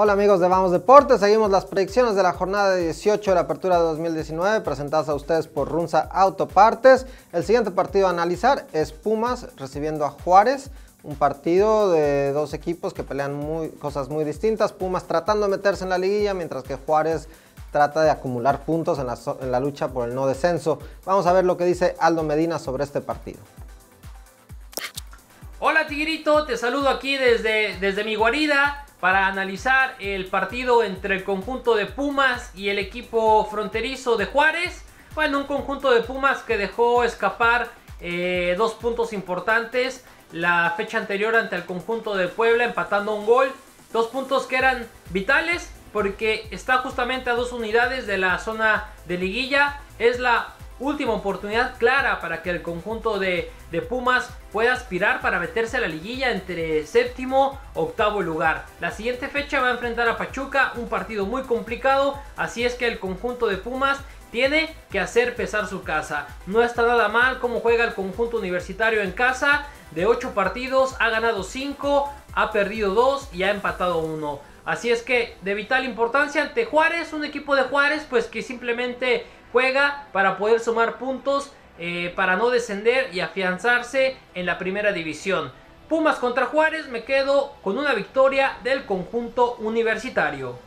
Hola amigos de Vamos Deportes, seguimos las predicciones de la jornada de 18 de la apertura de 2019 presentadas a ustedes por Runza Autopartes. El siguiente partido a analizar es Pumas recibiendo a Juárez, un partido de dos equipos que pelean cosas muy distintas. Pumas tratando de meterse en la liguilla mientras que Juárez trata de acumular puntos en la lucha por el no descenso. Vamos a ver lo que dice Aldo Medina sobre este partido. Hola Tigrito, te saludo aquí desde, desde mi guarida para analizar el partido entre el conjunto de Pumas y el equipo fronterizo de Juárez. Bueno, un conjunto de Pumas que dejó escapar eh, dos puntos importantes la fecha anterior ante el conjunto de Puebla empatando un gol. Dos puntos que eran vitales porque está justamente a dos unidades de la zona de liguilla. Es la última oportunidad clara para que el conjunto de, Pumas pueda aspirar para meterse a la liguilla entre séptimo octavo lugar. La siguiente fecha va a enfrentar a Pachuca, un partido muy complicado, así es que el conjunto de Pumas tiene que hacer pesar su casa. No está nada mal como juega el conjunto universitario en casa. De 8 partidos ha ganado 5, ha perdido 2 y ha empatado 1. Así es que de vital importancia ante Juárez, un equipo de Juárez pues que simplemente juega para poder sumar puntos, eh, para no descender y afianzarse en la primera división. Pumas contra Juárez, me quedo con una victoria del conjunto universitario.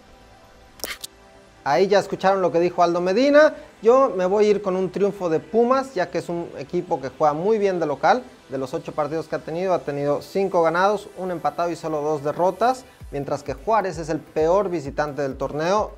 Ahí ya escucharon lo que dijo Aldo Medina. Yo me voy a ir con un triunfo de Pumas, ya que es un equipo que juega muy bien de local. De los ocho partidos que ha tenido, ha tenido cinco ganados, un empatado y solo dos derrotas. Mientras que Juárez es el peor visitante del torneo.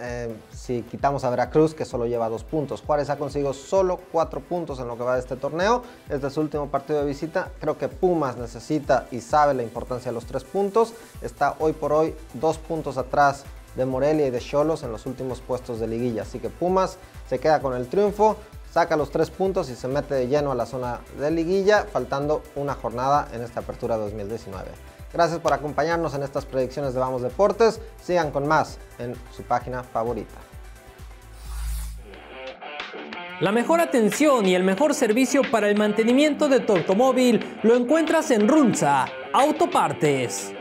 Eh, si quitamos a Veracruz, que solo lleva dos puntos. Juárez ha conseguido solo cuatro puntos en lo que va de este torneo. Este es su último partido de visita. Creo que Pumas necesita y sabe la importancia de los tres puntos. Está hoy por hoy dos puntos atrás de Morelia y de Cholos en los últimos puestos de liguilla. Así que Pumas se queda con el triunfo, saca los tres puntos y se mete de lleno a la zona de liguilla, faltando una jornada en esta apertura 2019. Gracias por acompañarnos en estas predicciones de Vamos Deportes. Sigan con más en su página favorita. La mejor atención y el mejor servicio para el mantenimiento de tu automóvil lo encuentras en Runza Autopartes.